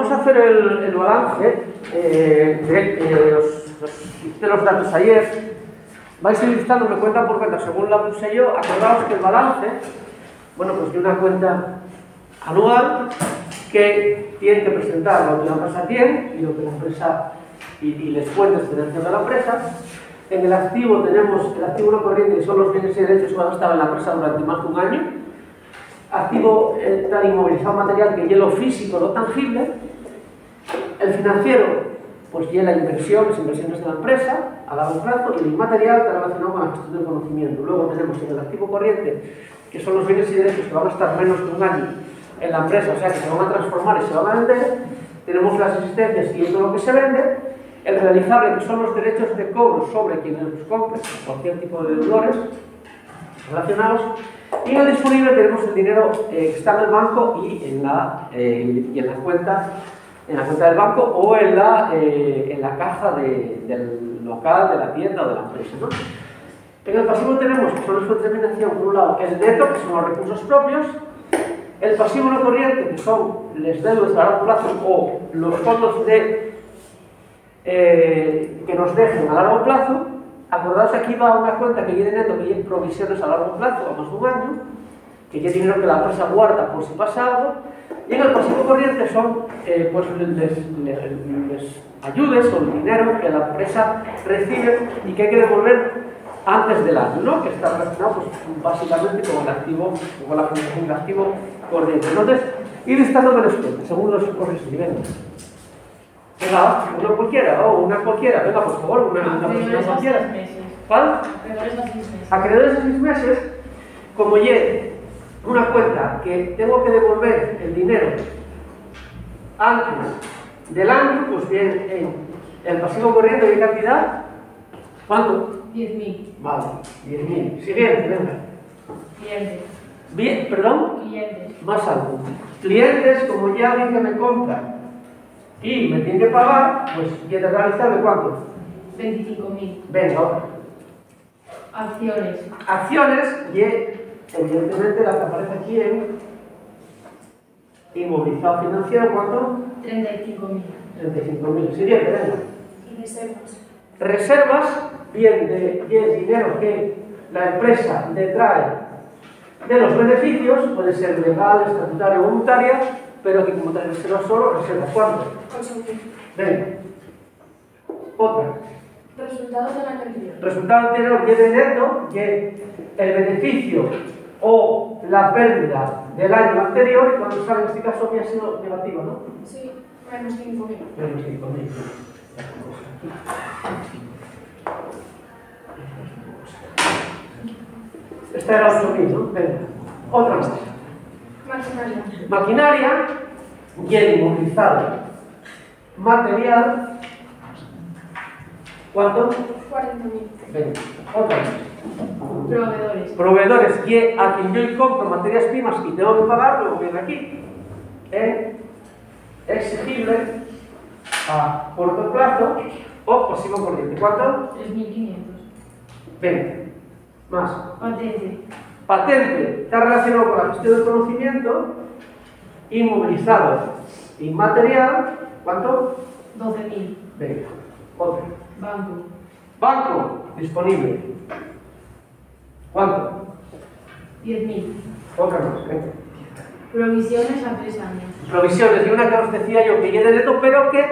Vamos a hacer el, el balance eh, de, eh, los, los, de los datos ayer. Vais a ir dándome cuenta por cuenta, según la puse yo, acordaos que el balance, bueno, pues de una cuenta anual que tiene que presentar lo que la empresa tiene y lo que la empresa y, y les fuentes financieras de la empresa. En el activo tenemos el activo no corriente, que son los bienes y derechos que han estado en la empresa durante más de un año. Activo eh, inmovilizado material que hielo físico, no tangible. El financiero, pues lleva inversiones, inversiones de la empresa a largo plazo. Y el inmaterial está relacionado con la gestión del conocimiento. Luego tenemos en el activo corriente, que son los bienes y derechos que van a estar menos de un año en la empresa, o sea que se van a transformar y se van a vender. Tenemos las existencias y todo lo que se vende el realizable, que son los derechos de cobro sobre quienes los compren, cualquier tipo de deudores relacionados, y el disponible tenemos el dinero eh, que está en el banco y en la, eh, y en la cuenta en la cuenta del banco o en la, eh, en la caja de, del local, de la tienda o de la empresa. ¿no? En el pasivo tenemos, que son las fuentes de financiación, por un lado, el neto, que son los recursos propios, el pasivo no corriente, que son las deudas a largo plazo o los fondos de eh, que nos dejen a largo plazo, acordaos aquí va una cuenta que viene neto, que hay provisiones a largo plazo, a un año, que ya dinero que la empresa guarda por si pasa algo, y en el pasivo corriente son eh, pues les, les, les, ayudes o el dinero que la empresa recibe y que hay que devolver antes del año, ¿no? que está relacionado pues, básicamente con el activo, con la función del activo corriente. Entonces, ir listando de los cuentas, según los correspondientes. Venga, una cualquiera, o una cualquiera, venga, por favor, una, una persona cualquiera. ¿Cuál? Acreedores a seis meses, como llegue una cuenta que tengo que devolver el dinero antes del año, pues bien, en el pasivo corriente de cantidad, ¿cuánto? 10.000. Vale, 10.000. Siguiente, venga. Clientes. Bien, ¿perdón? Clientes. Más alto. Clientes, como ya alguien que me compra y me tiene que pagar, pues quiere realizarme cuánto? 25.000. Venga, ahora. Acciones. Acciones y evidentemente la que aparece aquí en inmovilizado financiero, ¿cuánto? 35.000. 35.000. Siguiente, venga. Y reservas. Reservas, bien, de, dinero que la empresa detrae de los beneficios, puede ser legal, estatutaria o voluntaria, pero que como te reservas solo, reservas cuánto? 8.000. Venga. Otra. Resultados del año anterior. Resultado anterior que de neto, que el beneficio o la pérdida del año anterior, y cuando sale en este caso había sido negativo, ¿no? Sí, menos 5.000. Menos 5.000. Esta era 8.000, ¿no? Venga. Otra más. Maquinaria. Maquinaria, bien inmovilizado. Material. ¿Cuánto? 40.000. Venga. Otra más. Proveedores. Proveedores que a quien yo compro materias primas y tengo que pagar, luego viene aquí. En exigible a corto plazo o pasivo corriente. ¿Cuánto? 3.500. Venga. Más. Patente. Patente está relacionado con la gestión del conocimiento. Inmovilizado. Inmaterial. ¿Cuánto? 12.000. Venga. Otro. Banco. Banco. Disponible. ¿Cuánto? 10.000. Otra más. Venga. Provisiones a 3 años. provisiones y una que os decía yo que llene neto, pero que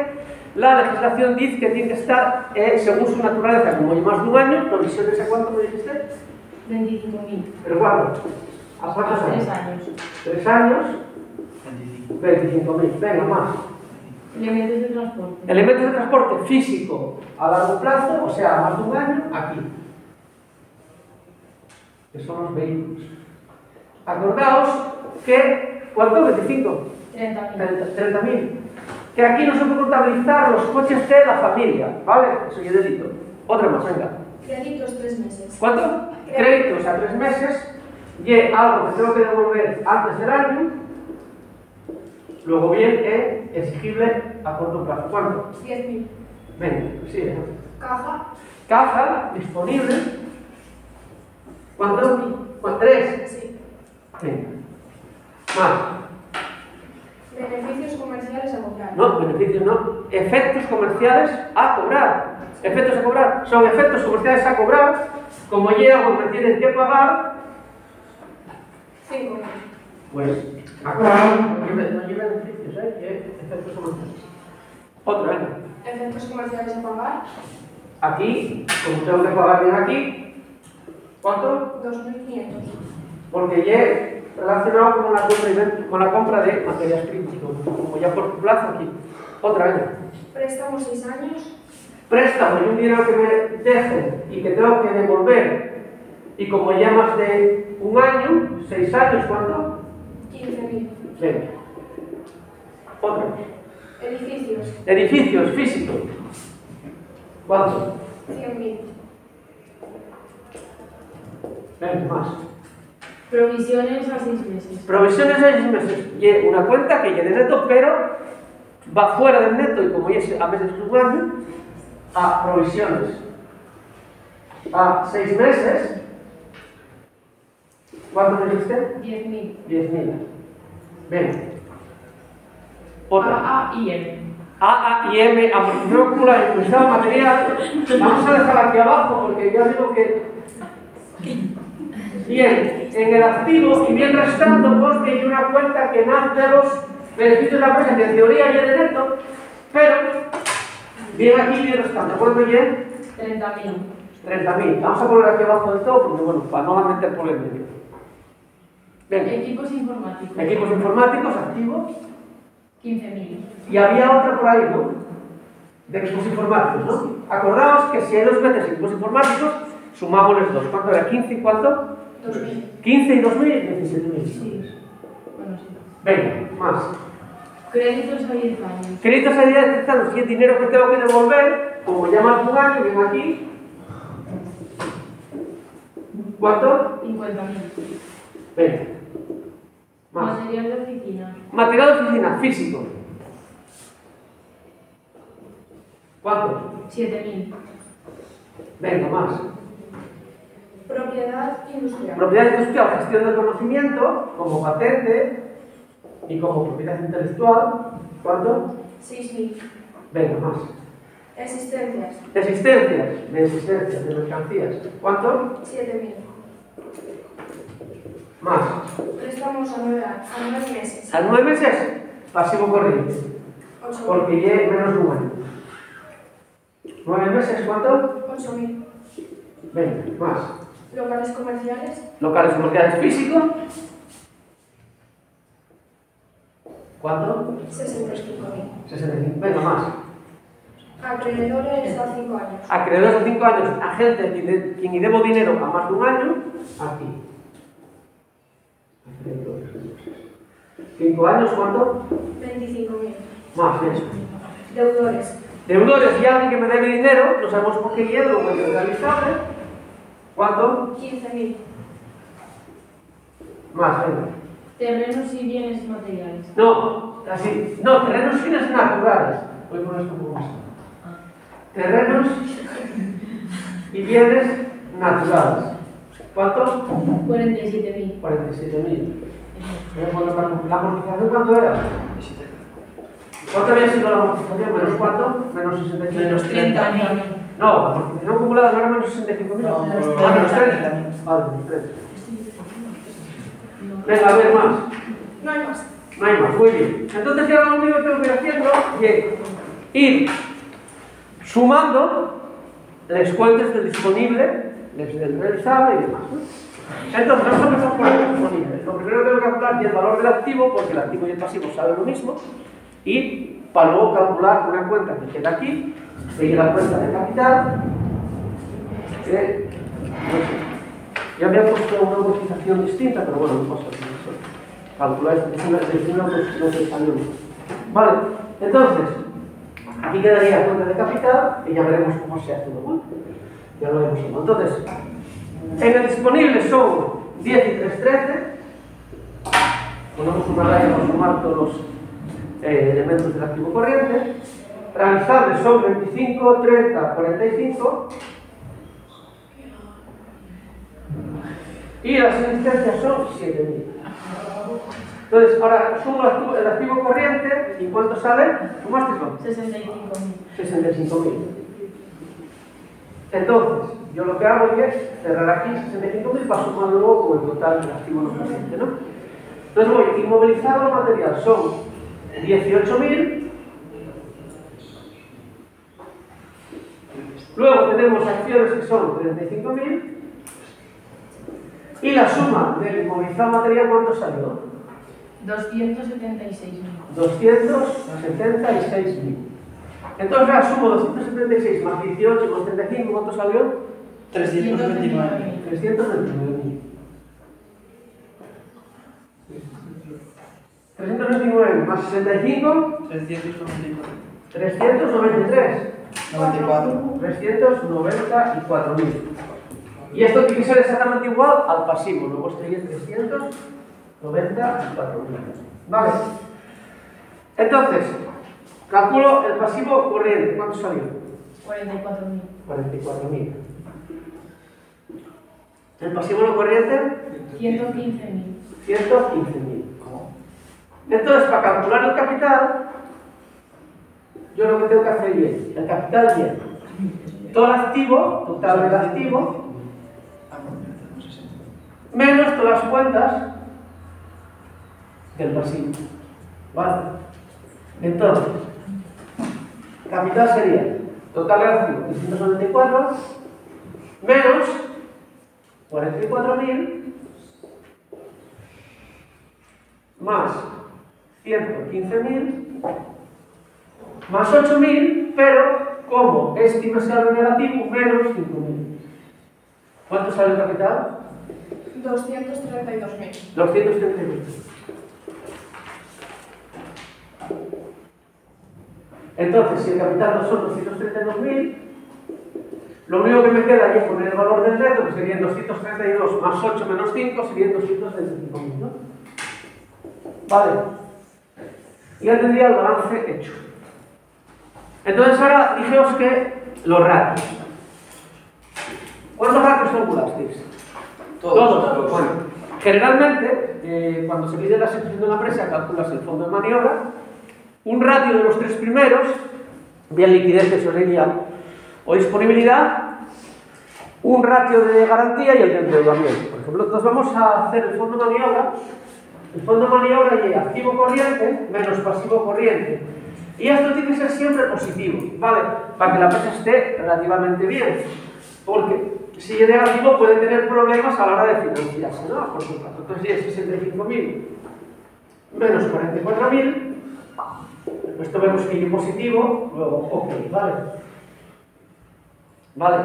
la legislación dice que tiene que estar eh, según su naturaleza, como hay más de un año, provisiones a cuánto me dijiste? 25.000. ¿Pero cuánto? ¿A cuántos A 3 años? años. ¿Tres años? 25.000. Venga, más. Elementos de transporte. Elementos de transporte físico a largo plazo, o sea, a más de un año, aquí. Que son los vehículos. Acordaos que, ¿cuánto? 25. 30.000. 30.000. Que aquí no se puede contabilizar los coches de la familia, ¿vale? Eso ya delito. Otra más, venga. Créditos 3 meses. ¿Cuánto? Créditos a tres meses y algo que tengo que devolver antes del año. Luego bien, es exigible a corto plazo. ¿Cuánto? 10.000. Venga, sigue. Caja. Caja disponible. ¿Cuánto? ¿Cuánto? Tres. Sí. Venga. Más. Beneficios comerciales a cobrar. No, beneficios no. Efectos comerciales a cobrar. Efectos a cobrar. Son efectos comerciales a cobrar. Como llego, me tienen que pagar. 5.000. Pues, acá no lleve beneficios, ¿eh? Efectos comerciales. Otra, venga. Efectos comerciales a pagar. Aquí, como tengo que pagar bien aquí, ¿cuánto? 2.500. Porque ya relacionado con la compra, con la compra de materias primas, como- ya por plazo aquí. Otra, venga. Préstamo 6 años. préstamo y un dinero que me dejen y que tengo que devolver, y como ya más de un año, seis años, ¿cuánto? 15.000. Venga. Otra. Edificios. Edificios físicos. ¿Cuánto? 100.000. Más. Provisiones a seis meses. Provisiones de seis meses. Y una cuenta que ya de neto, pero va fuera del neto y como ya es a meses un año, a provisiones. A seis meses. ¿Cuánto dijiste? 10.000. 10.000. Venga. Otra. A, A y M. A, A y M, y prestado material. Vamos a dejar aquí abajo porque ya digo que. Bien, en el activo y bien restando, pues que hay una cuenta que nace de los beneficios de la empresa, que en teoría ya de neto, pero bien aquí, bien restando. ¿Cuánto ya? 30.000. 30.000. Vamos a poner aquí abajo del todo porque, bueno, para no meter por el medio. Venga, Equipos informáticos. equipos informáticos activos. 15.000. Y había otra por ahí, ¿no? De equipos informáticos, ¿no? Acordaos que si hay dos veces equipos informáticos, sumamos los dos. ¿Cuánto era? ¿15 y cuánto? 2.000. 15 y 2.000, 17.000. Sí. Bueno, sí. Venga, más. Créditos a 10 años. Créditos a día de 30 años, y el dinero que tengo que devolver, como ya más de un año, ven aquí. ¿Cuánto? 50.000. Venga. Más. Material de oficina. Material de oficina, físico. ¿Cuánto? 7.000. Venga, más. Propiedad industrial. Propiedad industrial, gestión del conocimiento, como patente y como propiedad intelectual. ¿Cuánto? 6.000. Venga, más. Existencias. Existencias, de existencias, de mercancías. ¿Cuánto? 7.000. Más. Préstamos a 9, a 9 meses. A nueve meses, pasivo corriente, 8.000. porque ya menos de un año. Nueve meses, ¿cuánto? 8.000. Venga, más. Locales comerciales. Locales comerciales físicos. ¿Cuánto? 65.000. 65. Venga, más. Acreedores a 5 años. Acreedores de 5 años, a gente a quien, y debo dinero a más de un año, aquí. Acreedores. 5 años, ¿cuánto? 25.000. Más, eso. Deudores. Deudores y alguien que me debe dinero, no sabemos por qué hielo, o es realizable. ¿Cuánto? 15.000. Más, venga. Terrenos y bienes materiales. No, así. No, terrenos fines naturales. Voy a poner esto un poco más. Terrenos y bienes naturales. ¿Cuánto? 47.000. 47.000. Voy a poner para- ¿La amortización cuánto era? ¿Cuánto había sido la amortización? ¿Menos cuánto? Menos 65. Menos 30. No, la amortización acumulada no era menos 65.000. No, ah, menos menos 30. 30. Vale, menos 30. Venga, a ver más. No hay más. No hay más, muy bien. Entonces ya lo único que tengo que ir haciendo es ir sumando las cuentas del disponible, del realizable y demás. ¿no? Entonces vamos a empezar por el disponible. Lo primero que tengo que calcular es el valor del activo, porque el activo y el pasivo saben lo mismo, y para luego calcular una cuenta que queda aquí, es la cuenta de capital, sé, ya me ha puesto una cotización distinta, pero bueno, no pasa nada. Calcular es una posición de español. Vale, entonces, aquí quedaría cuenta de capital y ya veremos cómo se hace luego. Ya lo veremos. Entonces, en el disponible son 10 y 3, 13. Ponemos una raya para sumar todos los eh, elementos del activo corriente. Realizables son 25, 30, 45. Y las existencias son 7.000. Entonces, ahora sumo el activo, el corriente y ¿cuánto sale? ¿Sumástelo? 65.000. 65.000. Entonces, yo lo que hago es cerrar aquí 65.000 para sumar luego con el total del activo no corriente, ¿no? Entonces voy, inmovilizado material son 18.000. Luego tenemos acciones que son 35.000. Y la suma del inmovilizado material, ¿cuánto salió? 276.000. 276.000. Entonces ahora sumo 276 más 18 más 35, ¿cuánto salió? 329. 329.000. 329 más 65, 394. 393. 94. 394.000. Y esto tiene que ser exactamente igual al pasivo, luego sería 394.000. Vale. Entonces, calculo el pasivo corriente. ¿Cuánto salió? 44.000. 44.000. El pasivo no corriente, 115.000. 115.000. Entonces, para calcular el capital, yo lo que tengo que hacer es, el capital bien, todo el activo, total del activo, menos todas las cuentas del pasivo. ¿Vale? Entonces, capital sería total del activo 394 menos 44.000 más 115.000 más 8.000, pero como es demasiado negativo, menos 5.000. ¿Cuánto sale el capital? 232.000. 231. Entonces, si el capital no son 232.000, lo único que me queda es poner el valor del neto, que serían 232 más 8 menos 5, serían 235.000, ¿no? Vale. Y ya tendría el balance hecho. Entonces ahora dijeos que los ratios. ¿Cuántos ratios calculasteis? Todos. Bueno, generalmente, eh, cuando se mide la situación de una empresa, calculas el fondo de maniobra, un ratio de los tres primeros, bien liquidez, tesorería o disponibilidad, un ratio de garantía y el de endeudamiento. Por ejemplo, entonces vamos a hacer el fondo de maniobra. El fondo maniobra y activo corriente menos pasivo corriente. Y esto tiene que ser siempre positivo, ¿vale? Para que la empresa esté relativamente bien. Porque si es negativo puede tener problemas a la hora de financiarse, ¿no? Por supuesto. Entonces es 65.000 menos 44.000. Esto vemos que es positivo, luego ok, ¿vale? Vale.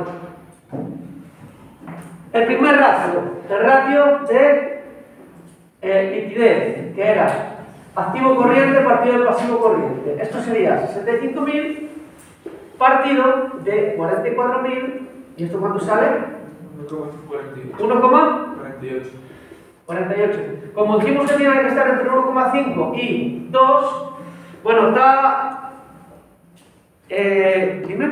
El primer ratio, el ratio de eh, liquidez, que era activo corriente partido del pasivo corriente. Esto sería 65.000 partido de 44.000. ¿Y esto cuánto sale? 1, 48. 48. Como dijimos que tiene que estar entre 1,5 y 2, bueno, está... Eh, dime.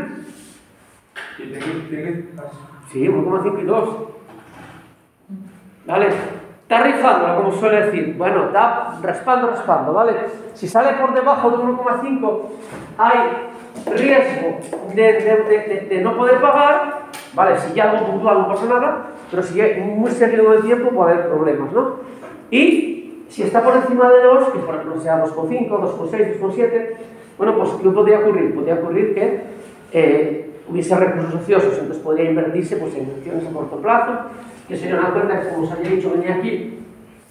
Sí, 1,5 y 2. ¿Vale? Está rifando, como suele decir. Bueno, está raspando, raspando, ¿vale? Si sale por debajo de 1,5, hay riesgo de, no poder pagar, ¿vale? Si ya algo puntual no pasa nada, pero si es muy seguido en tiempo puede haber problemas, ¿no? Y si está por encima de 2, que por ejemplo sea 2,5, 2,6, 2,7, bueno, pues ¿qué podría ocurrir? Podría ocurrir que eh, hubiese recursos ociosos, entonces podría invertirse pues, en acciones a corto plazo, que sería una cuenta que, como os había dicho, venía aquí,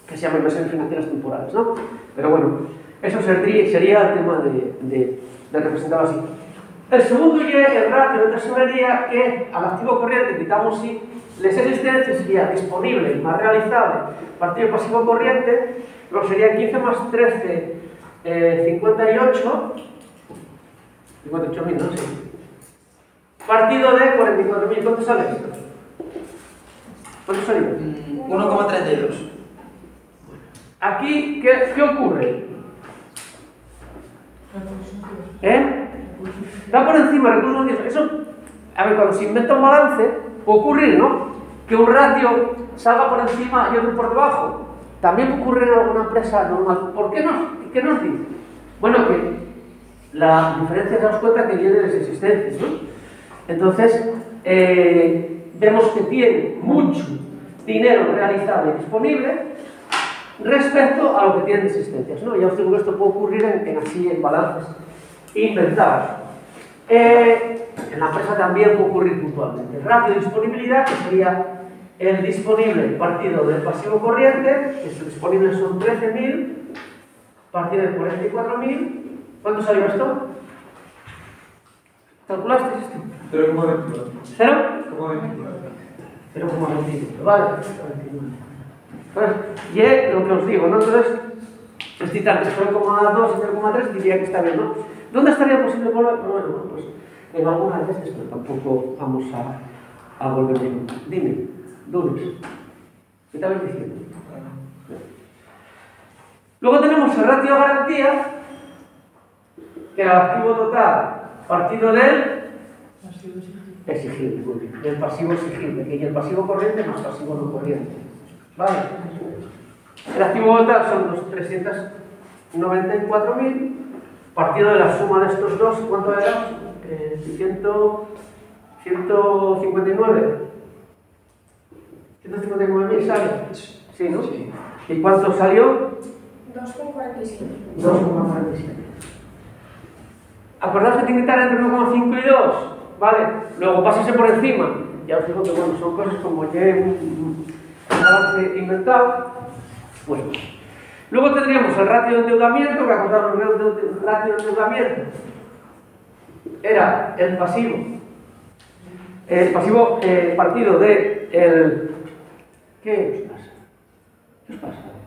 que se llama inversiones financieras temporales, ¿no? Pero bueno, eso sería, el tema de, de, de representado así. El segundo y el ratio de tesorería que al activo corriente quitamos si les existencia sería disponible más realizable partido pasivo corriente, lo sería 15 más 13, eh, 58, 58.000, no sé. Partido de 44.000, ¿cuánto sale? ¿Cuánto salió? Mm, 1,32. Aquí, ¿qué, qué ocurre? ¿Eh? Da por encima recursos ociosos. Eso, a ver, cuando se inventa un balance, puede ocurrir, ¿no? Que un ratio salga por encima y otro por debajo. también ocurre en alguna empresa normal. ¿Por qué nos, qué nos dice? Bueno, que la diferencia se das cuenta que viene de las existencias, ¿no? Entonces, eh, vemos que tiene mucho dinero realizable y disponible respecto a lo que tiene de existencias, ¿no? Ya os digo que esto puede ocurrir en, en así, en balances inventados. Eh, en la empresa también puede ocurrir puntualmente. El de disponibilidad, que sería el disponible partido del pasivo corriente, que su disponible son 13.000, partido de 44.000. ¿Cuánto salió esto? Calculaste isto? 0,21. 0,21. 0,21. Vale. Pues, e é o que os digo, non? Entón, as titantes 0,2 e 0,3 diría que está ben, ¿no? ¿Dónde estaría posible volver? Bueno, pues, en alguna destes, pero tampouco vamos a, a volver en... Dime, dudes. Que estabas dicindo? Logo tenemos o ratio garantía, que é activo total partido del exigible, muy bien, del pasivo exigible, que y el pasivo corriente más pasivo no corriente. ¿Vale? El activo total son los 394.000, partido de la suma de estos dos, ¿cuánto era? Eh, 100, 159. 159.000 sale. Sí, ¿no? Sí. ¿Y cuánto salió? 2,47. 2,47. Acordaos que tiene que estar entre 1,5 y 2, ¿vale? Luego pásese por encima. Ya os digo que bueno, son cosas como ya un, balance inventado. Pues Luego tendríamos el ratio de endeudamiento, que acordaros el ratio de endeudamiento era el pasivo. El pasivo eh, partido de el. ¿Qué os pasa? ¿Qué os pasa?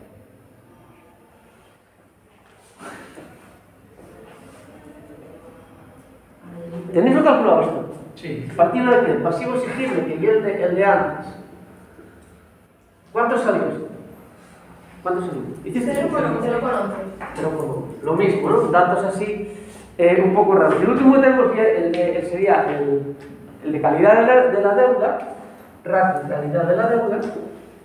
¿Tenéis lo calculado esto? Sí. Partido de qué? El pasivo exigible, que viene el de, el de antes. ¿Cuánto salió esto? ¿Cuánto salió? ¿Hiciste? 0,11. Pero como lo mismo, ¿no? Datos así eh, un poco raros. Y el último que que el sería el, el de calidad de la, de la deuda, ratio de calidad de la deuda,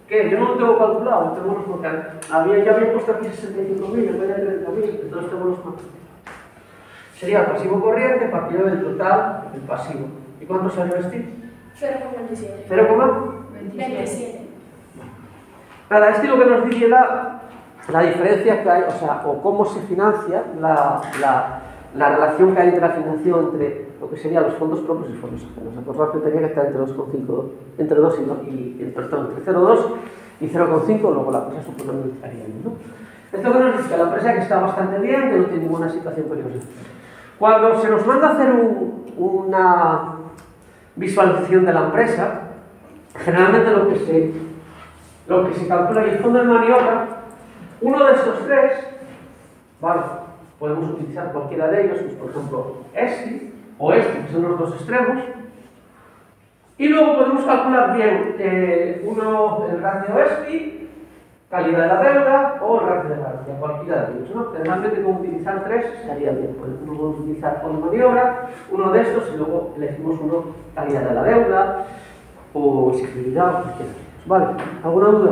que yo no lo tengo calculado, tengo los porque había, ya había puesto aquí 65.000 en vez de 30.000, entonces tengo los más. Sería el pasivo corriente partido del total del pasivo. ¿Y cuánto salió este? 0,27. 0, 27. Nada, este lo que nos dice la, la diferencia que hay, o sea, o cómo se financia la, la, la relación que hay entre la financiación entre lo que serían los fondos propios y fondos ajenos. Acordad que tenía que estar entre 2,5, entre 2 y, no- y, perdón, entre 0,2 y 0,5, luego la cosa supuestamente estaría ¿no? Esto que nos dice que la empresa que está bastante bien, que no tiene ninguna situación peligrosa. Cuando se nos manda a hacer un- una visualización de la empresa, generalmente lo que se, lo que se calcula y el fondo de maniobra, uno de estos tres, vale, podemos utilizar cualquiera de ellos, pues por ejemplo este o este, que son los dos extremos, y luego podemos calcular bien eh, uno el ratio ESPI, calidad de la deuda o ratio de cualquiera de ellos. ¿no? Generalmente con utilizar tres estaría bien. Pues uno podemos utilizar fondo maniobra, uno de estos y luego elegimos uno calidad de la deuda o exigibilidad o cualquiera de ellos. ¿Vale? ¿Alguna duda?